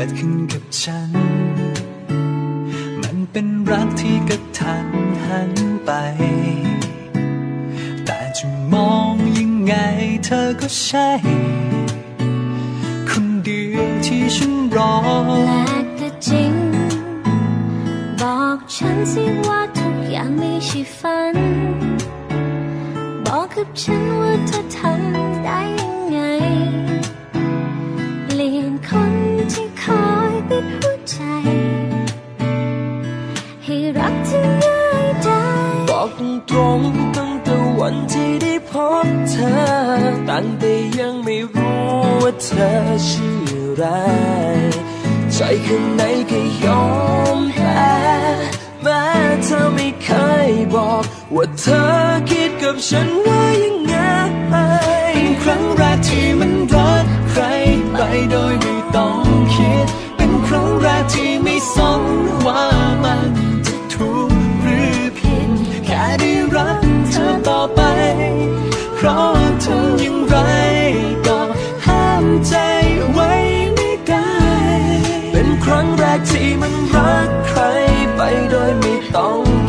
ิดขึ้นกับฉัน มันเป็นรักที่กะทันหันไป แต่จะมองยังไงเธอก็ใช่ คนเดียวที่ฉันรอับฉันว่าเธอทำได้ยังไง เปลี่ยนคนที่คอยปิดหัวใจ ให้รักเธอง่ายได้บอกตรงตั้งแต่วันที่ได้พบเธอตั้งแต่ยังไม่รู้ว่าเธอชื่ออะไร ใจข้างในก็ยอมแพ้แม้เธอไม่เคยบอก ว่าเธอคิดกับฉัน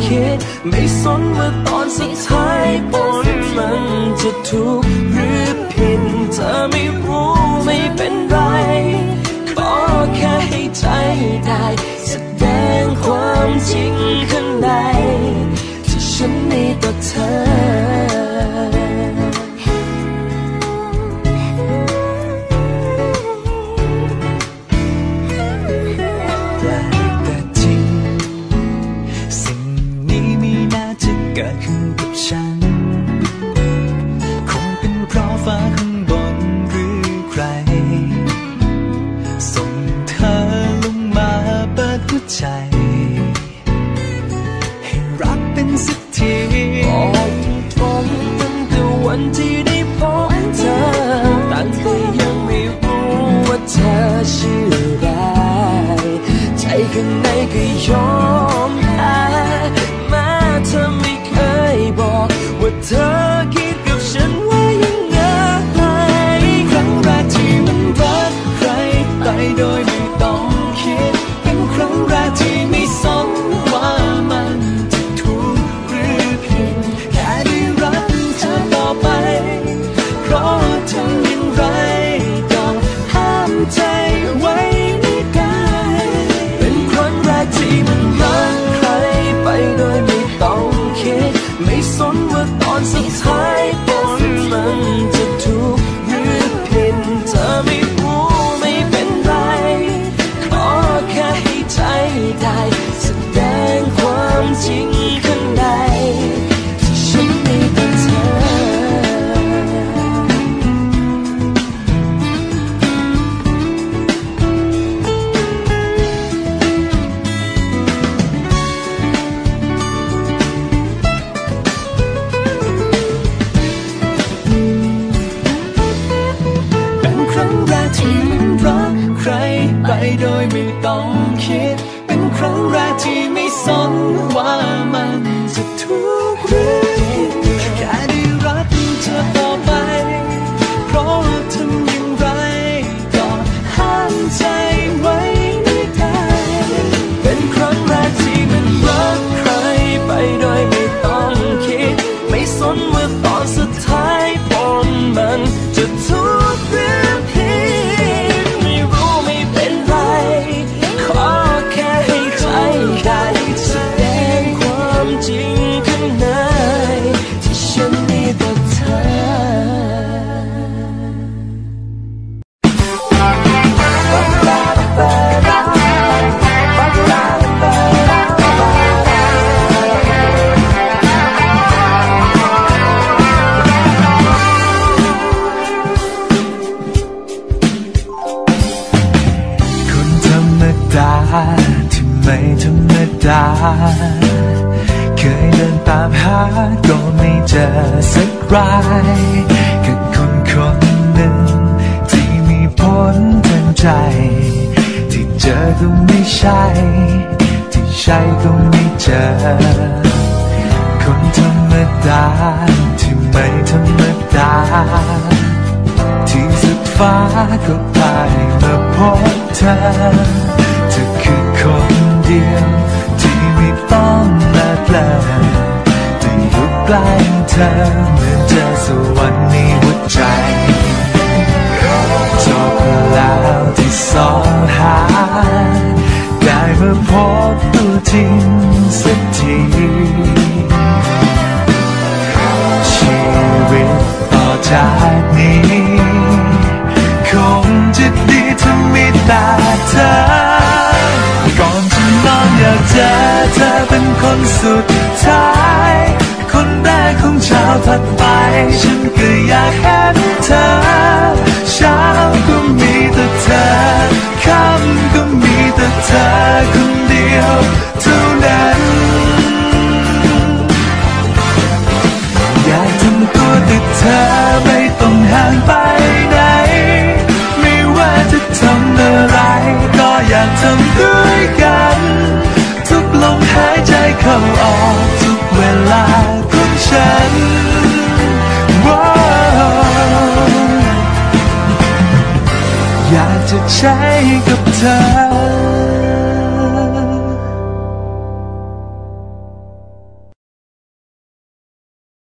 คิด ไม่สนว่าตอนสุดท้ายผลมันจะถูกหรือผิดเธอไม่รู้ไม่เป็นไร ขอแค่ให้ใจ たい。 ตาที่ไม่ธรรมดา เคยเดินตามหาก็ไม่เจอสักรายกับคนคนหนึ่ง ที่มีผลทางใจ ที่เจอก็ไม่ใช่ ที่ใช่ก็ไม่เจอ คนธรรมดาที่ไม่ธรรมดา ที่สุดฟ้าก็ไปมาพบเธอ คนเดียว ที่ไม่ต้องมาแปลแต่อยู่ใกล้เธอเหมือนเจอสวรรค์ในหัวใจจบแล้วที่สองหา ได้มาพบตัวจริง เป็นคนสุดท้าย คนแรกของเช้าถัดไป ฉันก็อยากเห็นเธอ เช้าก็มีแต่เธอค่ำ อยากจะใช้กับเธอ